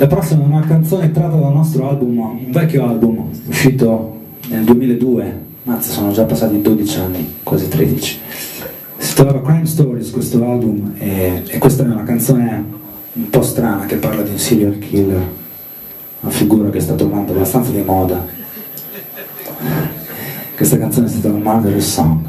La prossima è una canzone tratta dal nostro album, un vecchio album uscito nel 2002, mazza sono già passati 12 anni, quasi 13. Si chiamava Crime Stories questo album e, e questa è una canzone un po' strana che parla di un serial killer, una figura che sta tornando abbastanza di moda. Questa canzone è stata una Marvelous Song.